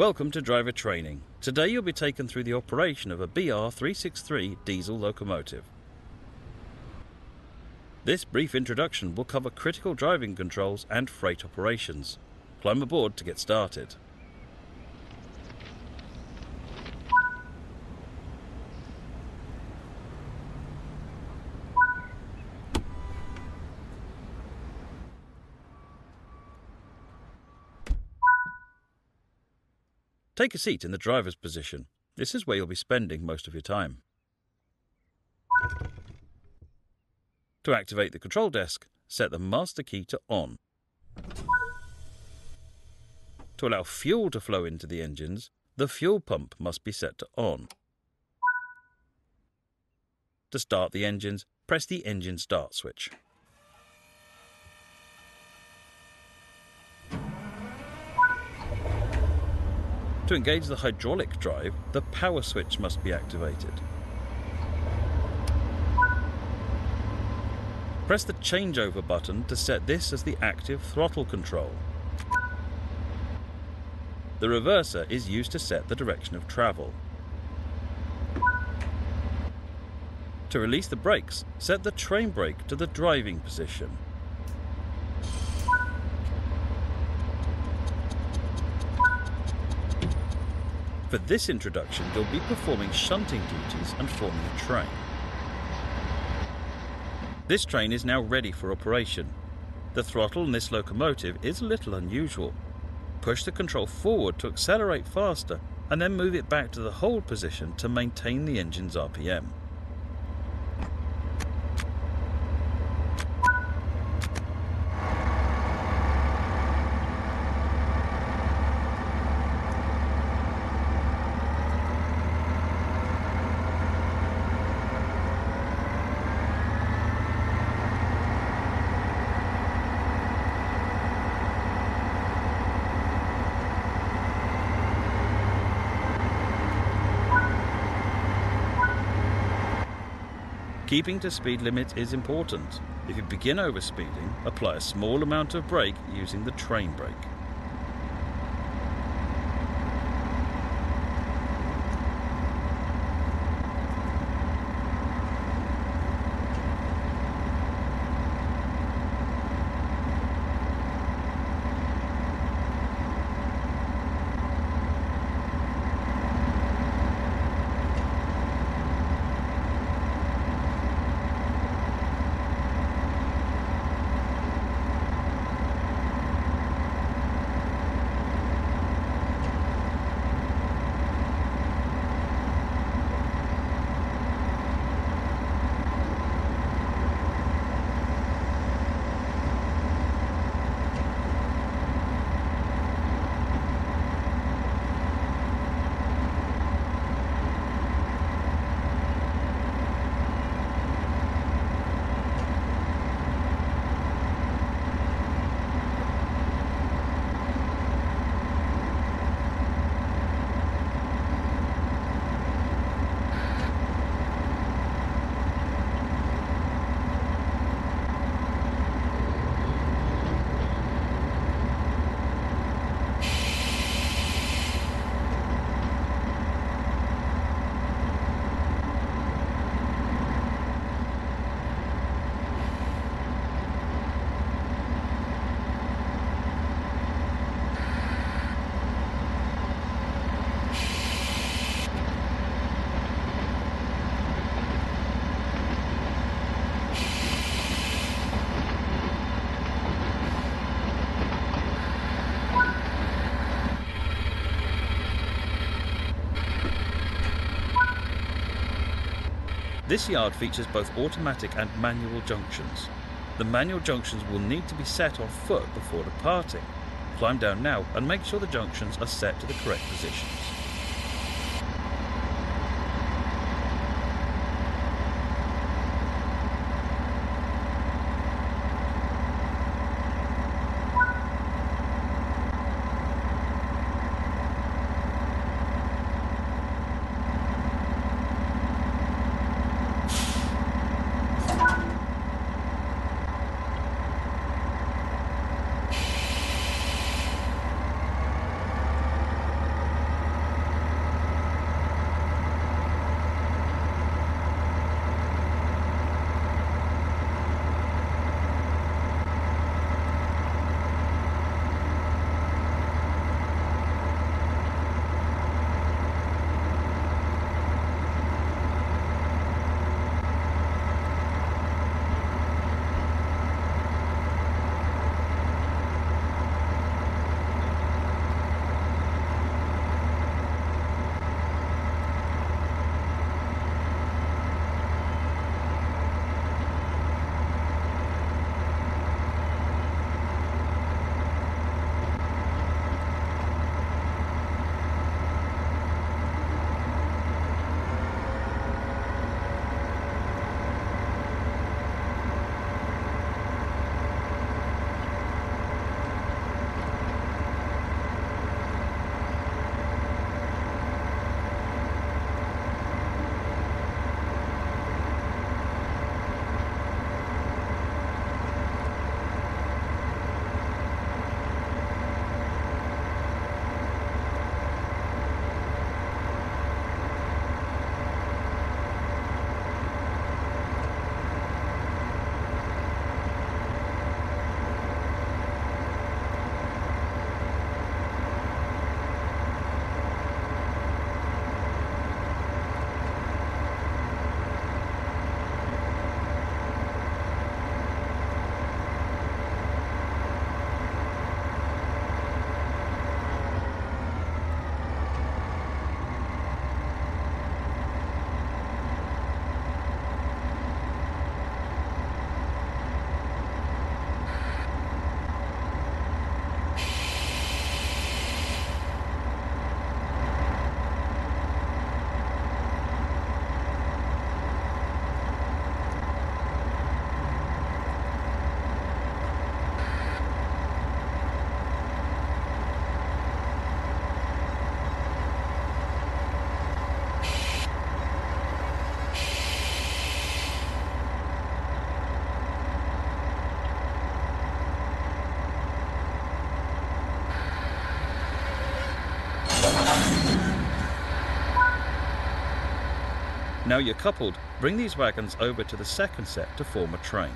Welcome to driver training. Today you'll be taken through the operation of a BR363 diesel locomotive. This brief introduction will cover critical driving controls and freight operations. Climb aboard to get started. Take a seat in the driver's position. This is where you'll be spending most of your time. To activate the control desk, set the master key to on. To allow fuel to flow into the engines, the fuel pump must be set to on. To start the engines, press the engine start switch. To engage the hydraulic drive, the power switch must be activated. Press the changeover button to set this as the active throttle control. The reverser is used to set the direction of travel. To release the brakes, set the train brake to the driving position. For this introduction, you'll be performing shunting duties and forming a train. This train is now ready for operation. The throttle in this locomotive is a little unusual. Push the control forward to accelerate faster and then move it back to the hold position to maintain the engine's RPM. Keeping to speed limit is important. If you begin overspeeding, apply a small amount of brake using the train brake. This yard features both automatic and manual junctions. The manual junctions will need to be set on foot before departing. Climb down now and make sure the junctions are set to the correct positions. Now you're coupled, bring these wagons over to the second set to form a train.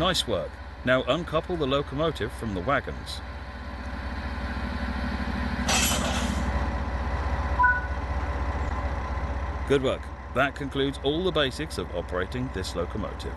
Nice work. Now uncouple the locomotive from the wagons. Good work. That concludes all the basics of operating this locomotive.